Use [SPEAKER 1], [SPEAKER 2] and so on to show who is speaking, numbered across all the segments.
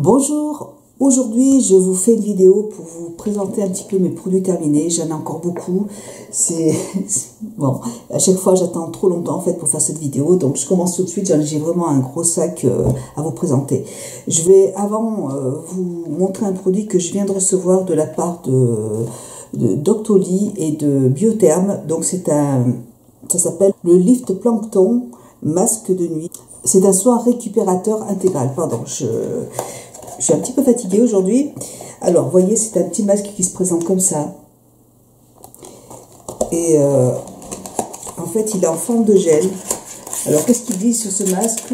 [SPEAKER 1] Bonjour, aujourd'hui je vous fais une vidéo pour vous présenter un petit peu mes produits terminés. J'en ai encore beaucoup. C'est bon, à chaque fois j'attends trop longtemps en fait pour faire cette vidéo, donc je commence tout de suite. J'ai vraiment un gros sac euh, à vous présenter. Je vais avant euh, vous montrer un produit que je viens de recevoir de la part de, Doctoly et de Biotherm. Donc c'est un, ça s'appelle le Lift Plankton masque de nuit. C'est un soin récupérateur intégral. Pardon, je je suis un petit peu fatiguée aujourd'hui. Alors, vous voyez, c'est un petit masque qui se présente comme ça. Et euh, en fait, il est en forme de gel. Alors, qu'est-ce qu'il dit sur ce masque?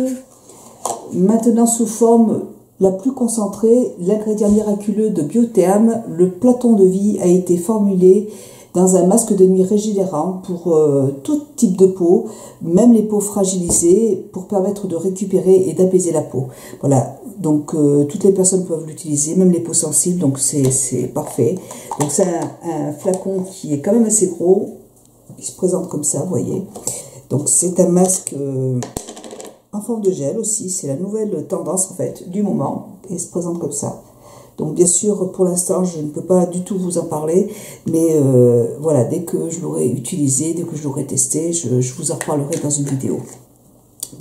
[SPEAKER 1] Maintenant sous forme la plus concentrée, l'ingrédient miraculeux de Biotherm, le platon de vie a été formulé dans un masque de nuit régénérant pour euh, tout type de peau, même les peaux fragilisées, pour permettre de récupérer et d'apaiser la peau. Voilà, donc euh, toutes les personnes peuvent l'utiliser, même les peaux sensibles, donc c'est parfait. Donc c'est un, flacon qui est quand même assez gros, il se présente comme ça, vous voyez. Donc c'est un masque euh, en forme de gel aussi, c'est la nouvelle tendance en fait du moment, et il se présente comme ça. Donc bien sûr, pour l'instant, je ne peux pas du tout vous en parler, mais euh, voilà, dès que je l'aurai utilisé, dès que je l'aurai testé, je, vous en reparlerai dans une vidéo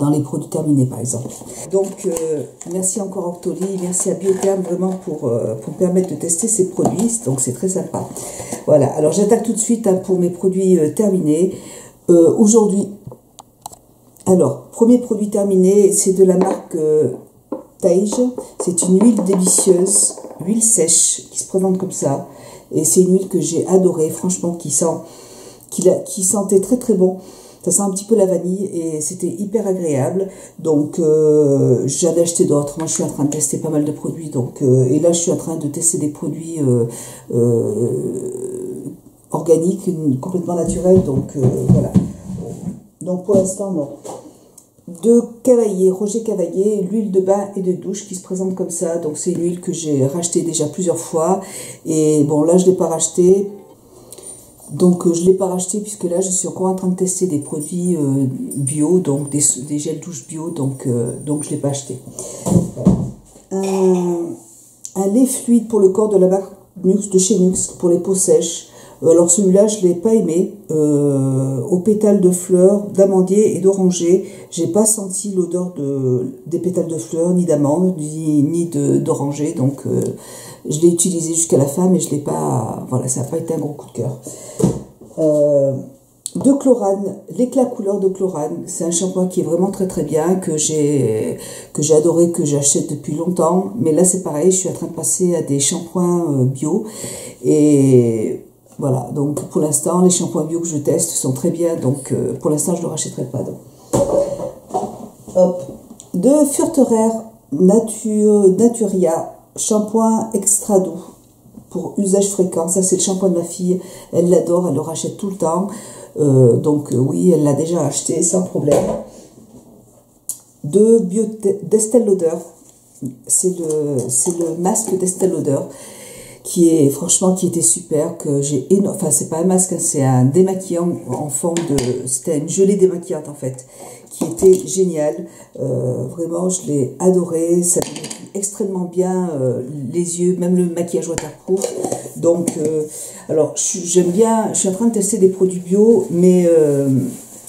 [SPEAKER 1] dans les produits terminés par exemple. Donc euh, merci encore Octoly, merci à Biotherm vraiment pour, euh, pour me permettre de tester ces produits, donc c'est très sympa. Voilà, alors j'attaque tout de suite hein, pour mes produits terminés. Aujourd'hui, alors premier produit terminé, c'est de la marque C'est une huile délicieuse huile sèche qui se présente comme ça. Et c'est une huile que j'ai adorée, franchement, qui, sent, sentait très très bon. Ça sent un petit peu la vanille et c'était hyper agréable. Donc euh, j'en ai acheté d'autres. Moi je suis en train de tester pas mal de produits. Donc, euh, et là je suis en train de tester des produits euh, euh, organiques, complètement naturels. Donc voilà. Donc pour l'instant non de Cavaillé, Roger Cavaillé, l'huile de bain et de douche qui se présente comme ça. Donc c'est une huile que j'ai rachetée déjà plusieurs fois. Et bon là je ne l'ai pas racheté. Donc euh, je ne l'ai pas racheté puisque là je suis encore en train de tester des produits euh, bio, donc des, gels douche bio, donc, euh, donc je ne l'ai pas acheté. Un, un, lait fluide pour le corps de la marque Nux de chez Nux pour les peaux sèches. Euh, alors celui-là, je l'ai pas aimé. Euh, aux pétales de fleurs, d'amandier et d'oranger, j'ai pas senti l'odeur de, des pétales de fleurs, ni d'amande, ni, ni d'oranger. Donc euh, je l'ai utilisé jusqu'à la fin, mais je l'ai pas. Voilà, ça n'a pas été un gros coup de cœur. de chlorane, l'éclat couleur de chlorane, c'est un shampoing qui est vraiment très très bien, que j'ai que j'ai adoré, que j'achète depuis longtemps. Mais là c'est pareil, je suis en train de passer à des shampoings bio et voilà, donc pour l'instant, les shampoings bio que je teste sont très bien, donc euh, pour l'instant, je ne le rachèterai pas. Hop. De Furterer Naturia, shampoing extra doux pour usage fréquent. Ça, c'est le shampoing de ma fille. Elle l'adore, elle le rachète tout le temps. Euh, donc euh, oui, elle l'a déjà acheté sans problème. De d'Estelle Lauder. C'est le, le masque d'Estelle qui est franchement qui était super que j'ai enfin c'est pas un masque hein, c'est un démaquillant en forme de c'était une gelée démaquillante en fait qui était génial euh, vraiment je l'ai adoré ça extrêmement bien euh, les yeux même le maquillage waterproof. Donc euh, alors j'aime bien je suis en train de tester des produits bio mais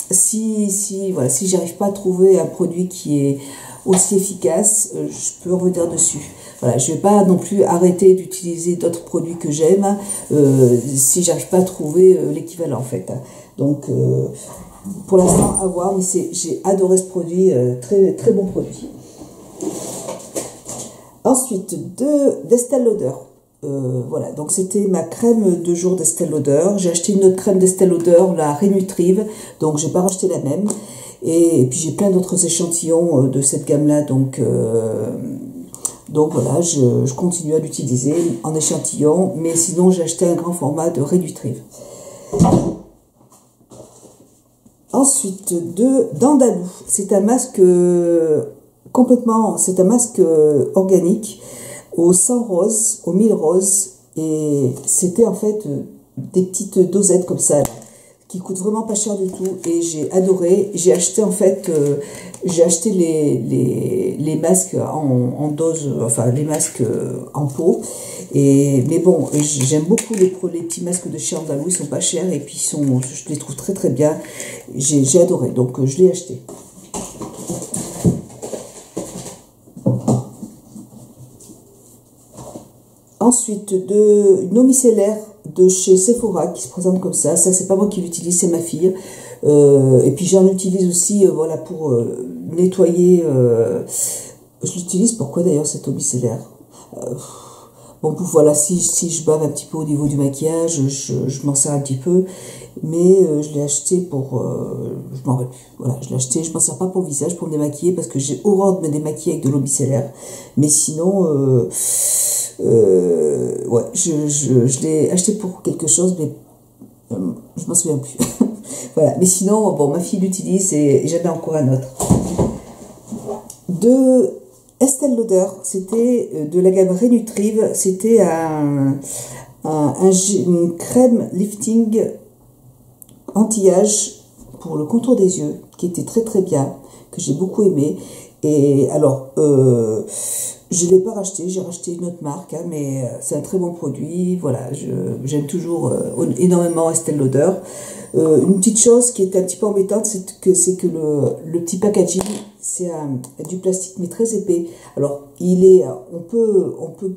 [SPEAKER 1] si si voilà si j'arrive pas à trouver un produit qui est aussi efficace je peux revenir dessus voilà, je ne vais pas non plus arrêter d'utiliser d'autres produits que j'aime euh, si j'arrive pas à trouver euh, l'équivalent en fait. Donc euh, pour l'instant à voir, mais j'ai adoré ce produit, très très bon produit. Ensuite de d'Estelle Lauder. voilà, donc c'était ma crème de jour d'Estelle Lauder. J'ai acheté une autre crème d'Estelle Lauder, la Renutrive, donc j'ai pas racheté la même. Et, puis j'ai plein d'autres échantillons de cette gamme-là, donc donc voilà, je, continue à l'utiliser en échantillon, mais sinon j'ai acheté un grand format de réductrive. Ensuite, de d'Andalou. C'est un masque euh, complètement, c'est un masque euh, organique au 100 rose, au 1000 rose, et c'était en fait euh, des petites dosettes comme ça coûte vraiment pas cher du tout et j'ai adoré. J'ai acheté en fait, euh, j'ai acheté les, les, les, masques en, dose, enfin les masques en pot. Et, mais bon, j'aime beaucoup les, les petits masques de chez Andalou, ils sont pas chers et puis sont, je les trouve très très bien. J'ai adoré, donc je l'ai acheté. Ensuite, de, une eau de chez Sephora qui se présente comme ça. Ça, c'est pas moi qui l'utilise, c'est ma fille. Euh, et puis j'en utilise aussi, euh, voilà, pour euh, nettoyer. je l'utilise pourquoi d'ailleurs cette eau micellaire Bon, voilà, si, je bave un petit peu au niveau du maquillage, je, m'en sers un petit peu. Mais je l'ai acheté pour. je m'en rappelle plus. Voilà, je l'ai acheté. Je m'en sers pas pour le visage, pour me démaquiller, parce que j'ai horreur de me démaquiller avec de l'eau. Mais sinon ouais, je, je, l'ai acheté pour quelque chose, mais euh, je m'en souviens plus. voilà, mais sinon, bon, ma fille l'utilise et j'avais encore un autre. De Estelle Lauder, c'était euh, de la gamme Renutrive, c'était un, un, une crème lifting anti-âge pour le contour des yeux qui était très très bien, que j'ai beaucoup aimé. Et alors, euh, je ne l'ai pas racheté, j'ai racheté une autre marque, hein, mais euh, c'est un très bon produit. Voilà, j'aime toujours euh, énormément Estelle Lauder. Euh, une petite chose qui est un petit peu embêtante, c'est que, que le, le, petit packaging, c'est du plastique mais très épais. Alors, il est, on peut, on peut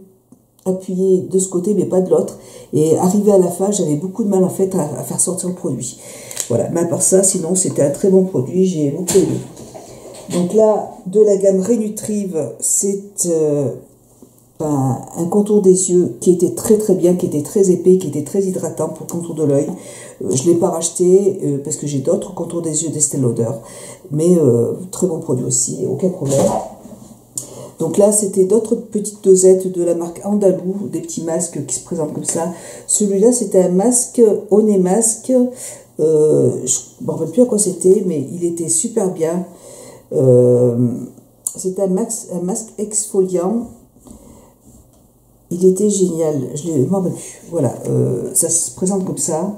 [SPEAKER 1] appuyer de ce côté mais pas de l'autre. Et arrivé à la fin, j'avais beaucoup de mal en fait à, à, faire sortir le produit. Voilà, mais à part ça, sinon c'était un très bon produit, j'ai beaucoup aimé. Donc là, de la gamme Renutrive, c'est euh, un, contour des yeux qui était très très bien, qui était très épais, qui était très hydratant pour le contour de l'œil. Euh, je ne l'ai pas racheté euh, parce que j'ai d'autres contours des yeux d'Estée Lauder, mais très bon produit aussi, aucun problème. Donc là, c'était d'autres petites dosettes de la marque Andalou, des petits masques qui se présentent comme ça. Celui-là, c'était un masque, au nez masque. je ne me rappelle plus à quoi c'était, mais il était super bien. Euh, c'est un, un, masque exfoliant. Il était génial. Je l'ai vraiment Voilà, euh, ça se présente comme ça.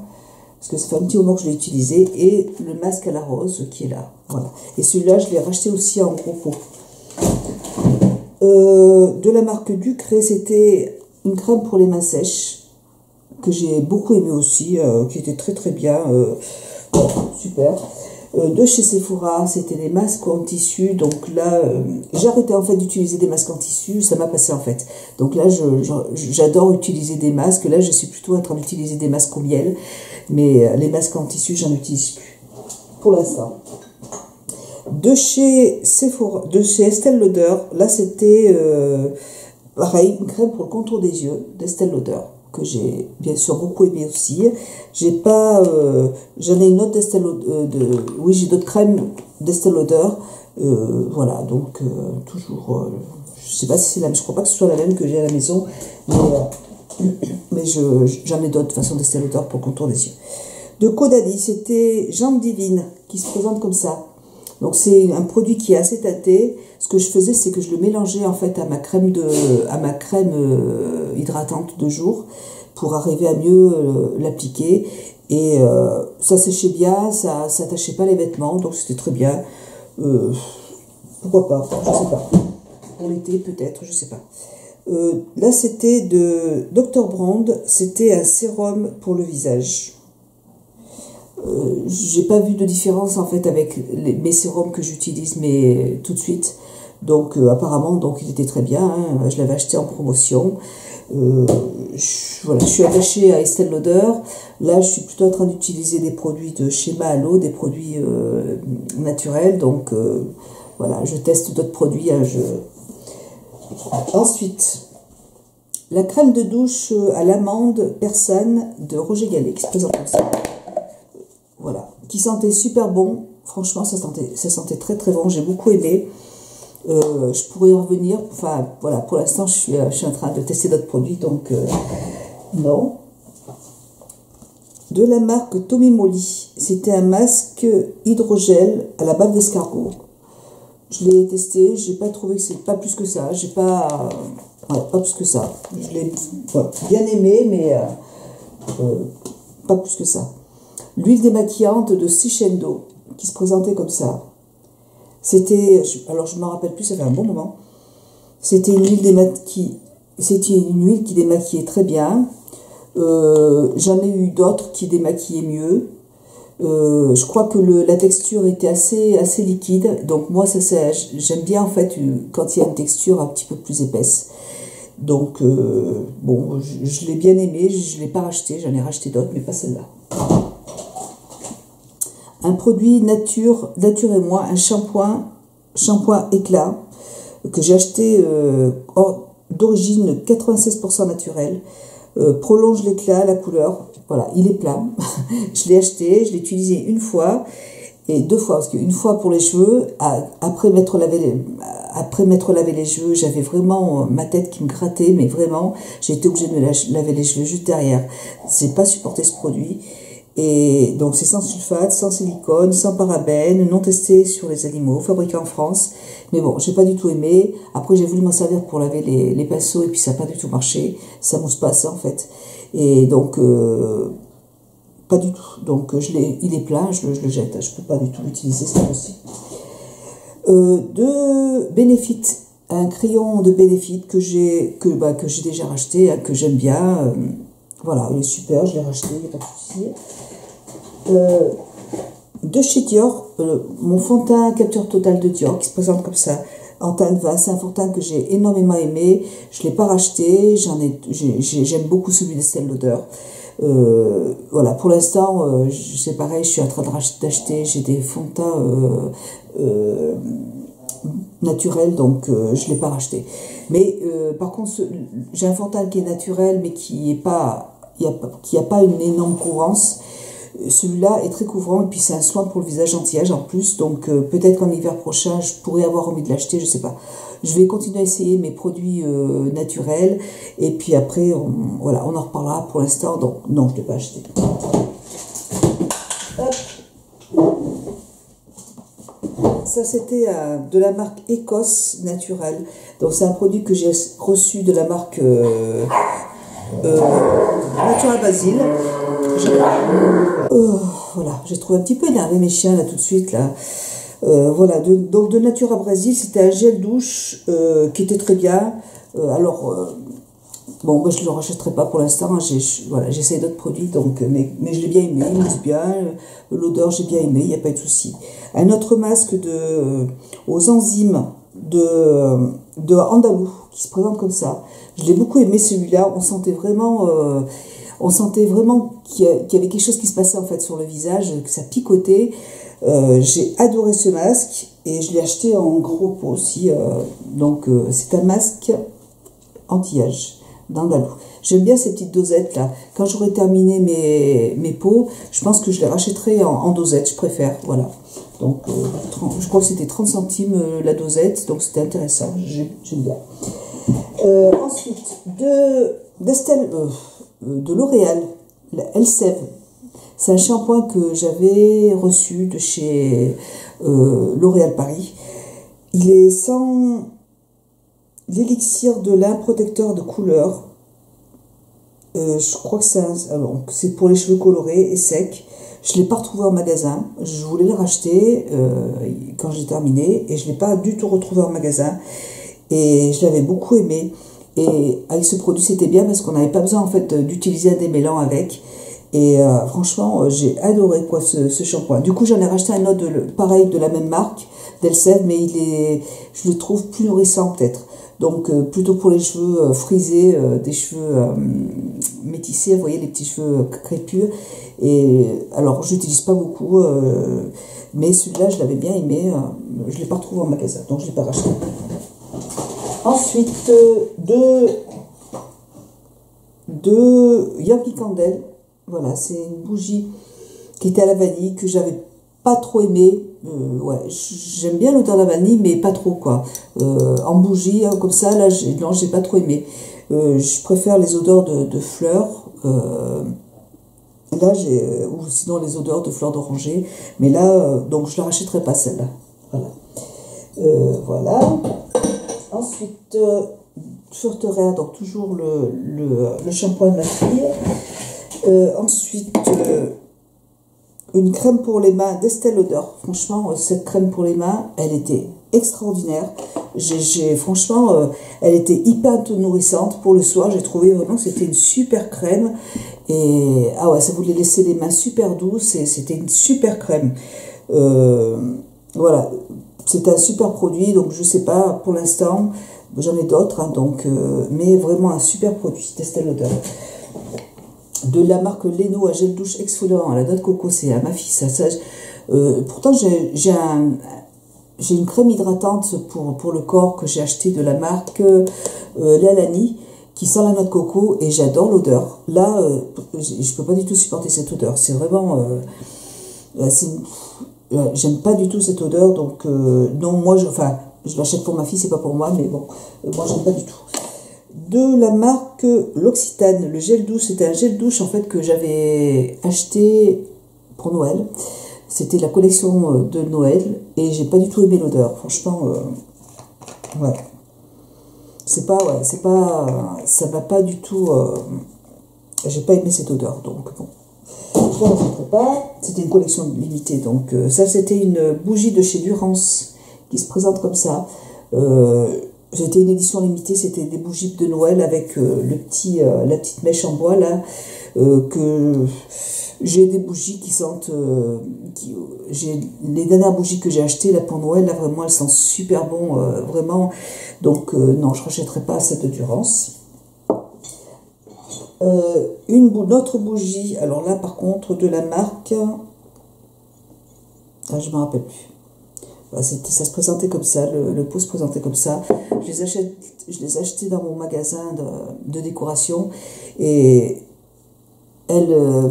[SPEAKER 1] Parce que ça fait un petit moment que je l'ai utilisé. Et le masque à la rose qui est là. Voilà. Et celui-là, je l'ai racheté aussi en gros. Euh, de la marque Ducré, c'était une crème pour les mains sèches que j'ai beaucoup aimé aussi, qui était très très bien, super. Euh, de chez Sephora, c'était les masques en tissu. Donc là, euh, j'ai arrêté en fait d'utiliser des masques en tissu, ça m'a passé en fait. Donc là, j'adore utiliser des masques. Là, je suis plutôt en train d'utiliser des masques au miel. Mais euh, les masques en tissu, j'en utilise plus. Pour l'instant. De chez Sephora, de chez Estelle Lauder, là c'était pareil, une crème pour le contour des yeux d'Estelle Lauder que j'ai bien sûr beaucoup aimé aussi. J'ai pas, euh, j'en ai une autre d'Estelle euh, de, oui j'ai d'autres crèmes d'Estelle Lauder, euh, voilà donc toujours, je sais pas si c'est la même, je crois pas que ce soit la même que j'ai à la maison, mais, mais j'en ai d'autres façon d'Estelle Lauder pour le contour des yeux. De Caudalie, c'était Jambes Divine qui se présente comme ça. Donc c'est un produit qui est assez tâté. Que je faisais, c'est que je le mélangeais en fait à ma crème de, à ma crème euh, hydratante de jour pour arriver à mieux euh, l'appliquer. Et euh, ça séchait bien, ça s'attachait pas les vêtements, donc c'était très bien. pourquoi pas Je sais pas. Pour l'été peut-être, je sais pas. là c'était de Dr Brand, c'était un sérum pour le visage. J'ai pas vu de différence en fait avec mes sérums que j'utilise mais tout de suite. Donc euh, apparemment il était très bien. Hein. je l'avais acheté en promotion. Euh, je, suis attachée à Estelle Lauder. Là, je suis plutôt en train d'utiliser des produits de chez Mahalo, des produits naturels. Donc voilà, je teste d'autres produits. Hein. Ensuite, la crème de douche à l'amande persane de Roger Gallet qui se présente comme ça. Voilà. Qui sentait super bon. Franchement, ça sentait, ça sentait très très bon. J'ai beaucoup aimé. Euh, je pourrais revenir. Enfin, voilà, pour l'instant, je suis, euh, je suis en train de tester d'autres produits, donc euh, non. De la marque Tommy Molly. C'était un masque hydrogel à la bave d'escargot. Je l'ai testé, j'ai pas trouvé que c'est pas plus que ça. J'ai pas, pas plus que ça. Je l'ai bien aimé, mais pas plus que ça. l'huile démaquillante de Sichendo, qui se présentait comme ça. C'était, alors je ne m'en rappelle plus, ça fait un bon moment. C'était une huile c'était une huile qui démaquillait très bien. Euh, j'en ai eu d'autres qui démaquillaient mieux. Euh, je crois que la texture était assez, liquide. Donc moi, j'aime bien en fait quand il y a une texture un petit peu plus épaisse. Donc euh, bon, je, l'ai bien aimé, je ne l'ai pas racheté, j'en ai racheté d'autres, mais pas celle-là. Un produit nature, nature et moi, un shampoing, shampoing éclat que j'ai acheté d'origine 96% naturel. Euh, prolonge l'éclat, la couleur. Voilà, il est plat. je l'ai acheté, je l'ai utilisé une fois et deux fois parce qu'une fois pour les cheveux, après m'être lavé les, après lavé les cheveux, j'avais vraiment euh, ma tête qui me grattait, mais vraiment, j'ai été obligée de me laver les cheveux juste derrière. C'est pas supporté ce produit. Et donc c'est sans sulfate, sans silicone, sans parabènes, non testé sur les animaux, fabriqué en France. Mais bon, j'ai pas du tout aimé. Après j'ai voulu m'en servir pour laver les, pinceaux et puis ça n'a pas du tout marché. Ça mousse pas ça en fait. Et donc euh, pas du tout. Donc je il est plein, je, le jette. Je peux pas du tout l'utiliser, c'est aussi. Euh, de Benefit, un crayon de Benefit que j'ai que, bah, que j'ai déjà racheté, hein, que j'aime bien. Euh, voilà, il est super, je l'ai racheté, il n'y a pas de souci. Euh, de chez Dior, euh, mon fond de teint capture total de Dior qui se présente comme ça en teint de. C'est un fond de teint que j'ai énormément aimé. Je ne l'ai pas racheté. Ai, j'aime beaucoup celui d'Estelle Lauder. Euh, voilà, pour l'instant, euh, c'est pareil, je suis en train d'acheter, j'ai des fonds de teint naturels, donc je ne l'ai pas racheté. Mais par contre, j'ai un fond de teint qui est naturel, mais qui n'est pas, qui n'a pas une énorme courance. Celui-là est très couvrant et puis c'est un soin pour le visage anti-âge en plus. Donc euh, peut-être qu'en hiver prochain, je pourrais avoir envie de l'acheter, je sais pas. Je vais continuer à essayer mes produits euh, naturels et puis après, on, voilà, on en reparlera pour l'instant. Donc non, je ne l'ai pas acheté. Ça, c'était euh, de la marque Écosse Naturelle. Donc, c'est un produit que j'ai reçu de la marque Natural Basil. Euh, voilà, j'ai trouvé un petit peu énervé mes chiens là tout de suite. Euh, voilà, donc de Nature à Brésil, c'était un gel douche euh, qui était très bien. alors, bon, moi je ne le rachèterai pas pour l'instant, hein, voilà, d'autres produits, donc, mais, mais je l'ai bien aimé, il bien, l'odeur j'ai bien aimé, il n'y a pas de souci. Un autre masque aux enzymes de, de Andalou qui se présente comme ça. Je l'ai beaucoup aimé celui-là, on sentait vraiment on sentait vraiment qu'il y avait quelque chose qui se passait en fait sur le visage, que ça picotait. Euh, j'ai adoré ce masque et je l'ai acheté en gros pot aussi. Euh, donc euh, c'est un masque anti-âge d'Andalou. J'aime bien ces petites dosettes là. Quand j'aurai terminé mes, mes pots, je pense que je les rachèterai en, en dosette, je préfère. Voilà. Donc je crois que c'était 30 centimes la dosette, donc c'était intéressant. J'aime bien. Ensuite, de d'Estelle. Euh, de L'Oréal. C'est un shampoing que j'avais reçu de chez euh, L'Oréal Paris. Il est sans l'élixir de lin protecteur de couleur. Euh, je crois que c'est pour les cheveux colorés et secs. Je ne l'ai pas retrouvé en magasin. Je voulais le racheter quand j'ai terminé et je ne l'ai pas du tout retrouvé en magasin. Et je l'avais beaucoup aimé. Et avec ce produit, c'était bien parce qu'on n'avait pas besoin en fait d'utiliser un démêlant avec. Et euh, franchement, euh, j'ai adoré quoi ce, ce, shampoing. Du coup, j'en ai racheté un autre de, pareil de la même marque, d'Elsev, mais il est, je le trouve plus nourrissant peut-être. Donc euh, plutôt pour les cheveux frisés, des cheveux métissés, vous voyez les petits cheveux crépus. Et alors, j'utilise pas beaucoup, mais celui-là, je l'avais bien aimé. je l'ai pas retrouvé en magasin, donc je l'ai pas racheté. Ensuite, de, de Yankee Candle. Voilà, c'est une bougie qui était à la vanille que j'avais pas trop aimé. Euh, j'aime bien l'odeur de la vanille, mais pas trop quoi. Euh, en bougie, hein, comme ça, là, non, j'ai pas trop aimé. Euh, je préfère les odeurs de, fleurs. là, j'ai ou sinon les odeurs de fleurs d'oranger. Mais là, donc je ne la rachèterai pas celle-là. Voilà. voilà. Euh, donc toujours le, le, le, shampoing de ma fille. Euh, ensuite, euh, une crème pour les mains d'Estelle Lauder. Franchement, cette crème pour les mains, elle était extraordinaire. Franchement, euh, elle était hyper nourrissante pour le soir. J'ai trouvé vraiment que c'était une super crème. Et ah ouais, ça voulait laisser les mains super douces et c'était une super crème. Euh, voilà, c'était un super produit. Donc je sais pas pour l'instant, j'en ai d'autres. Hein, donc, euh, mais vraiment un super produit d'Estelle Lauder. De la marque Leno à gel douche exfoliant à la noix coco, c'est à ma fille ça. pourtant j'ai un j'ai une crème hydratante pour, le corps que j'ai acheté de la marque euh, Lalani qui sent la noix de coco et j'adore l'odeur. Là, euh, je peux pas du tout supporter cette odeur. C'est vraiment. Euh, euh, j'aime pas du tout cette odeur, donc non, moi, je, enfin, je l'achète pour ma fille, c'est pas pour moi, mais bon, moi, j'aime pas du tout. De la marque L'Occitane, le gel douche, c'était un gel douche en fait que j'avais acheté pour Noël. C'était la collection euh, de Noël et j'ai pas du tout aimé l'odeur. Franchement, euh, ouais. C'est pas, ouais, c'est pas, ça va pas du tout. Euh, j'ai pas aimé cette odeur, donc bon. Je ne pas. C'était une collection limitée, donc ça c'était une bougie de chez Durance qui se présente comme ça. c'était une édition limitée, c'était des bougies de Noël avec le petit, la petite mèche en bois là que j'ai des bougies qui sentent. Euh, qui, j'ai les dernières bougies que j'ai achetées là pour Noël, là vraiment elles sentent super bon, euh, vraiment. Donc euh, non, je ne rachèterai pas cette Durance. une autre bougie, alors là par contre de la marque. Ah, je ne me rappelle plus. Bah, ça se présentait comme ça, le, pot se présentait comme ça. Je les, achète, je les ai achetés dans mon magasin de, de décoration et elle, euh,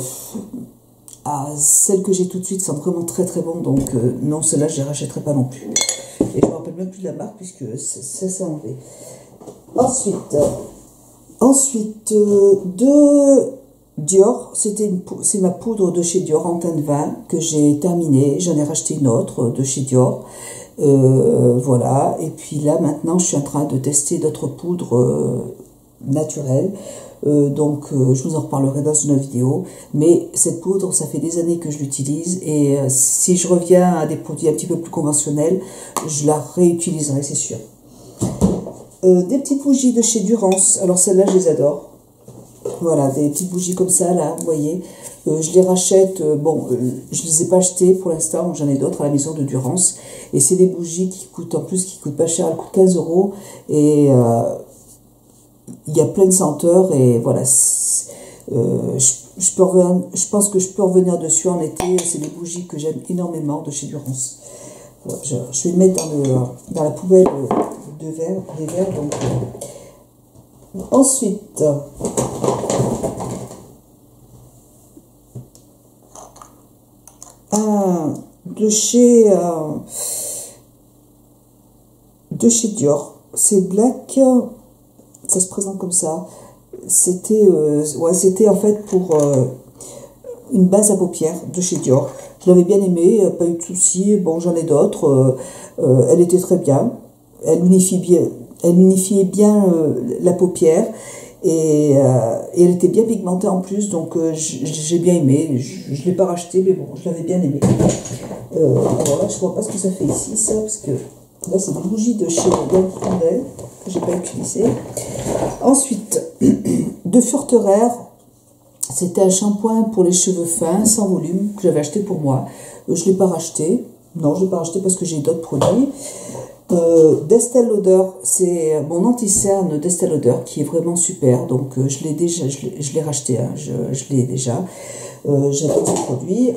[SPEAKER 1] ah, celle que j'ai tout de suite sent vraiment très très bon, donc euh, non, celle-là je les rachèterai pas non plus. Et je me rappelle même plus de la marque puisque ça s'est enlevé. Ensuite, ensuite euh, de Dior, c'est ma poudre de chez Dior en teint de vin que j'ai terminée. J'en ai racheté une autre de chez Dior. voilà, et puis là maintenant je suis en train de tester d'autres poudres naturelles. Euh, donc euh, je vous en reparlerai dans une vidéo. Mais cette poudre, ça fait des années que je l'utilise et euh, si je reviens à des produits un petit peu plus conventionnels, je la réutiliserai, c'est sûr. des petites bougies de chez Durance. Alors celles-là, je les adore. Voilà, des petites bougies comme ça, là, vous voyez. je les rachète, bon, je ne les ai pas achetées pour l'instant, j'en ai d'autres à la maison de Durance. Et c'est des bougies qui coûtent, en plus, qui coûtent pas cher, elles coûtent 15 euros. Et il y a plein de senteurs et voilà. Euh, je, je pense que je peux revenir dessus en été. C'est des bougies que j'aime énormément de chez Durance. je, vais les mettre dans, le, dans la poubelle de verre, des verres. Donc, euh. Ensuite, de chez euh, de chez Dior, c'est Black ça se présente comme ça. C'était euh, ouais, c'était en fait pour euh, une base à paupières de chez Dior. Je l'avais bien aimée, pas eu de soucis. Bon, j'en ai d'autres. Euh, elle était très bien. Elle unifiait bien, elle unifiait bien la paupière. Et, elle était bien pigmentée en plus, donc j'ai bien aimé. Je ne l'ai pas racheté, mais bon, je l'avais bien aimé. alors là, je vois pas ce que ça fait ici, ça, parce que là, c'est des bougies de chez Candle que j'ai pas utilisé. Ensuite, de Furterer, c'était un shampoing pour les cheveux fins, sans volume, que j'avais acheté pour moi. Euh, je ne l'ai pas racheté. Non, je ne l'ai pas racheté parce que j'ai d'autres produits. Euh, c'est mon anti-cerne Lauder qui est vraiment super. Donc euh, je l'ai déjà, je l'ai racheté, hein. je, l'ai déjà. Euh, J'adore ce produit.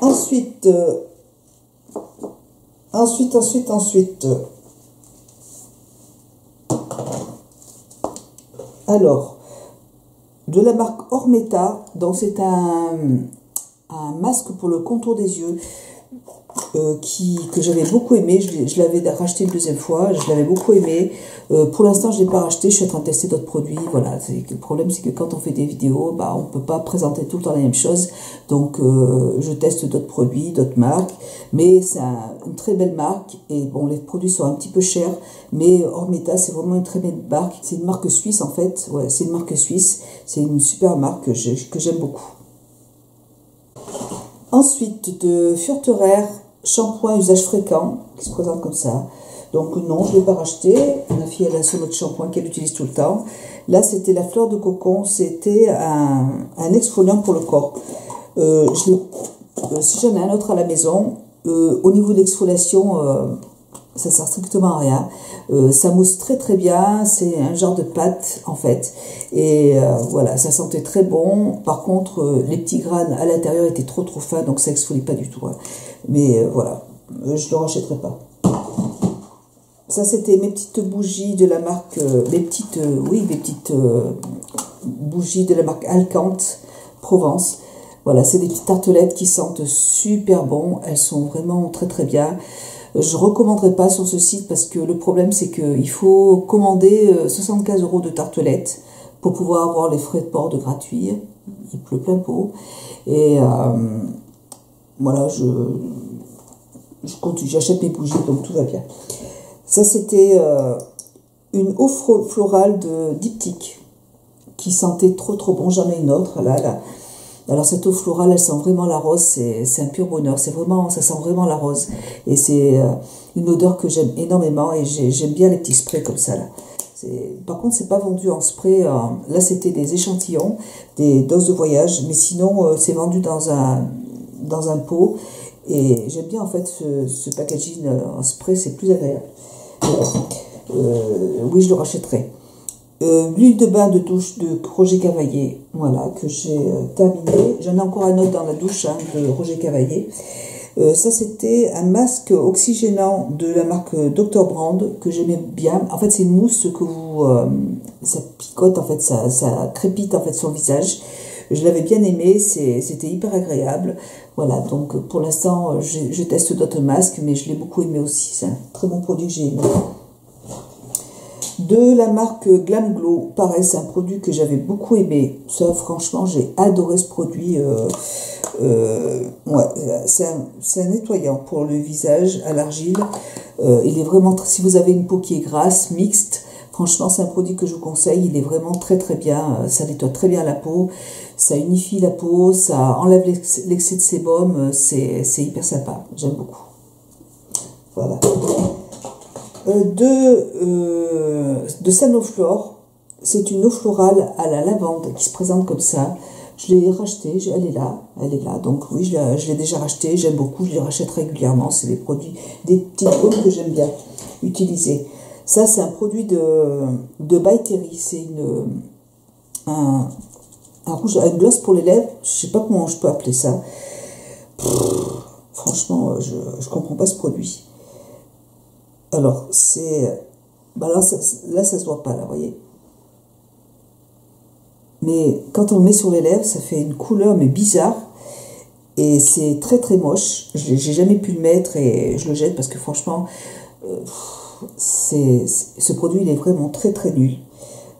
[SPEAKER 1] ensuite, ensuite, ensuite, ensuite. Alors, de la marque Ormeta, donc c'est un, un masque pour le contour des yeux. Euh, qui, que j'avais beaucoup aimé. Je, l'avais racheté une deuxième fois, je l'avais beaucoup aimé. Euh, pour l'instant, je ne l'ai pas racheté, je suis en train de tester d'autres produits. Voilà, le problème, c'est que quand on fait des vidéos, bah, on ne peut pas présenter tout le temps la même chose. Donc, euh, je teste d'autres produits, d'autres marques. Mais c'est une très belle marque. Et bon, les produits sont un petit peu chers. Mais Ormeta, c'est vraiment une très belle marque. C'est une marque suisse, en fait. C'est une marque suisse. C'est une super marque que j'aime beaucoup. Ensuite, de Furterer, shampoing usage fréquent, qui se présente comme ça. Donc non, je ne l'ai pas racheté. Ma fille, a son autre shampoing qu'elle utilise tout le temps. Là, c'était la fleur de cocon. C'était un, exfoliant pour le corps. Euh, je euh, si j'en ai un autre à la maison, euh, au niveau de l'exfoliation, ça sert strictement à rien. Euh, ça mousse très très bien, c'est un genre de pâte en fait. Et voilà, ça sentait très bon. Par contre, les petits grains à l'intérieur étaient trop trop fins, donc ça exfolie pas du tout. Hein. Mais voilà, je ne le rachèterai pas. Ça, c'était mes petites bougies de la marque, mes petites, oui, mes petites bougies de la marque Alcante Provence. Voilà, c'est des petites tartelettes qui sentent super bon. Elles sont vraiment très très bien. Je recommanderais pas sur ce site parce que le problème c'est qu'il faut commander 75 euh, euros de tartelettes pour pouvoir avoir les frais de port de. Il pleut plein pot. Et euh, voilà, je, je continue, j'achète mes bougies donc tout va bien. Ça c'était euh, une eau florale de diptyque qui sentait trop trop bon. J'en ai une autre là, là alors cette eau florale, elle sent vraiment la rose, c'est un pur bonheur, c'est vraiment, ça sent vraiment la rose. Et c'est euh, une odeur que j'aime énormément et j'aime bien les petits sprays comme ça là. Par contre, c'est pas vendu en spray. Euh, là, c'était des échantillons, des doses de voyage, mais sinon, euh, c'est vendu dans un dans un pot. Et j'aime bien en fait ce, ce packaging en spray, c'est plus agréable. oui, je le rachèterai. Euh, l'huile de bain de douche de Roger Cavaillé, voilà, que j'ai euh, terminé. J'en ai encore un autre dans la douche hein, de Roger Cavaillé. Euh, ça, c'était un masque oxygénant de la marque Dr. Brand que j'aimais bien. En fait, c'est une mousse que vous. ça picote, en fait, ça, ça crépite en fait sur le visage. Je l'avais bien aimé, c'était hyper agréable. Voilà, donc pour l'instant, je, je teste d'autres masques, mais je l'ai beaucoup aimé aussi. C'est un très bon produit que j'ai aimé. De la marque Glam Glow, pareil, c'est un produit que j'avais beaucoup aimé. Ça, franchement, j'ai adoré ce produit. Euh, euh, c'est un, nettoyant pour le visage à l'argile. Euh, il est vraiment, si vous avez une peau qui est grasse, mixte, franchement, c'est un produit que je vous conseille. Il est vraiment très très bien. Ça nettoie très bien la peau. Ça unifie la peau. Ça enlève l'excès de sébum. C'est hyper sympa. J'aime beaucoup. Voilà. Euh, de, euh, de Sanoflore. C'est une eau florale à la lavande qui se présente comme ça. Je l'ai rachetée, elle est là, elle est là. Donc oui, je l'ai déjà racheté, j'aime beaucoup, je les rachète régulièrement. C'est des produits, des petites gommes que j'aime bien utiliser. Ça, c'est un produit de, de C'est une, un, un rouge, une gloss pour les lèvres. Je sais pas comment je peux appeler ça. franchement, je ne comprends pas ce produit. Alors, c'est. Bah là, ça, là, ça se voit pas, là, vous voyez. Mais quand on le met sur les lèvres, ça fait une couleur, mais bizarre. Et c'est très très moche. J'ai jamais pu le mettre et je le jette parce que franchement, euh, ce produit il est vraiment très très nul.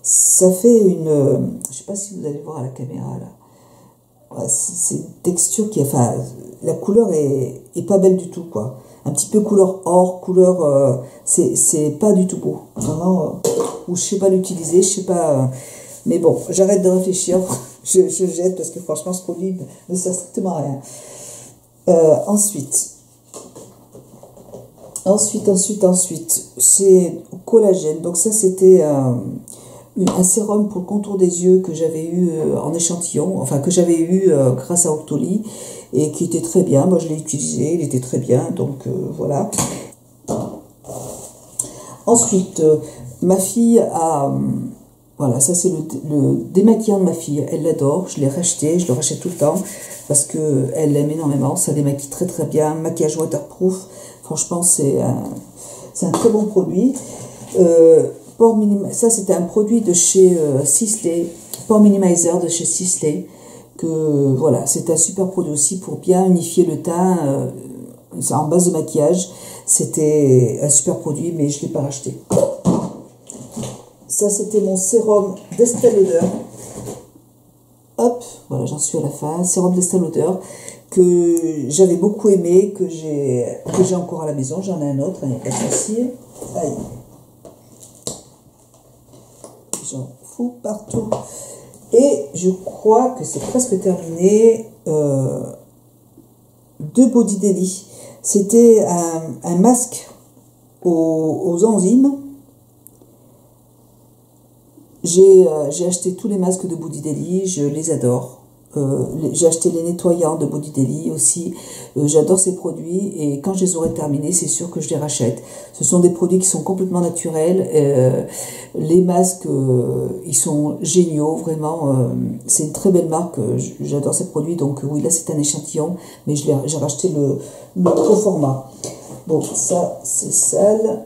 [SPEAKER 1] Ça fait une. Euh, je sais pas si vous allez voir à la caméra là. C'est une texture qui. Enfin, la couleur est, est pas belle du tout quoi un petit peu couleur or, couleur, euh, c'est pas du tout beau. Vraiment, euh, ou je sais pas l'utiliser, je sais pas. Euh, mais bon, j'arrête de réfléchir, je, je, jette parce que franchement ce produit ne sert strictement à rien. ensuite, ensuite, ensuite, ensuite, c'est collagène. Donc ça c'était un sérum pour le contour des yeux que j'avais eu en échantillon, enfin que j'avais eu grâce à Octoly et qui était très bien. Moi, je l'ai utilisé, il était très bien, donc euh, voilà. Ensuite, euh, ma fille a. Voilà, ça c'est le, démaquillant de ma fille. Elle l'adore, je l'ai racheté, je le rachète tout le temps parce qu'elle l'aime énormément. Ça démaquille très très bien. Maquillage waterproof, franchement, c'est un, un très bon produit. Euh, ça c'était un produit de chez Sisley, Pore Minimizer de chez Sisley que voilà, c'est un super produit aussi pour bien unifier le teint euh, en base de maquillage. C'était un super produit, mais je ne l'ai pas racheté. Ça, c'était mon sérum d'Estée Lauder. Hop, voilà, j'en suis à la fin. Sérum d'Estée Lauder que j'avais beaucoup aimé, que j'ai encore à la maison. J'en ai un autre, il. J'en fous partout. Et je crois que c'est presque terminé. Euh, de Body Daily. C'était un, masque aux, enzymes. Euh, j'ai acheté tous les masques de Body Daily, je les adore. Euh, j'ai acheté les nettoyants de Body Daily aussi. Euh, j'adore ces produits et quand je les aurai terminés, c'est sûr que je les rachète. Ce sont des produits qui sont complètement naturels. Euh, les masques, ils sont géniaux, vraiment. c'est une très belle marque. J'adore ces produits. Donc oui, là c'est un échantillon, mais j'ai racheté le, le gros format. Bon, ça c'est sale.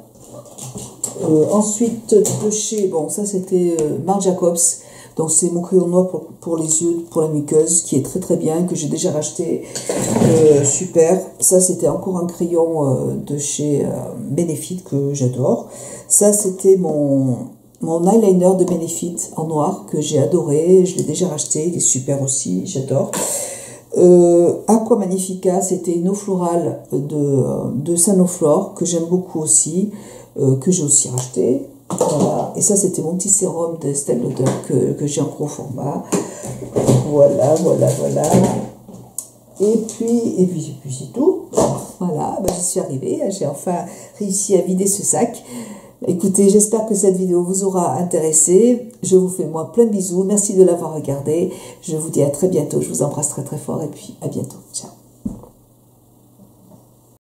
[SPEAKER 1] ensuite, de chez, bon, ça c'était Marc Jacobs. Donc c'est mon crayon noir pour, les yeux, pour la muqueuse, qui est très très bien, que j'ai déjà racheté. Euh, super. Ça c'était encore un crayon euh, de chez euh, Benefit que j'adore. Ça c'était mon, eyeliner de Benefit en noir que j'ai adoré. Je l'ai déjà racheté, il est super aussi, j'adore. Aqua Magnifica, c'était une eau florale de, de Sanoflore que j'aime beaucoup aussi, que j'ai aussi racheté. Voilà. Et ça, c'était mon petit sérum de Lauder que, que j'ai en gros format. Voilà, voilà, voilà. Et puis, et puis, puis c'est tout. Voilà, ben, j'y suis arrivée. J'ai enfin réussi à vider ce sac. Écoutez, j'espère que cette vidéo vous aura intéressé. Je vous fais moi plein de bisous. Merci de l'avoir regardé. Je vous dis à très bientôt. Je vous embrasse très très fort et puis à bientôt. Ciao.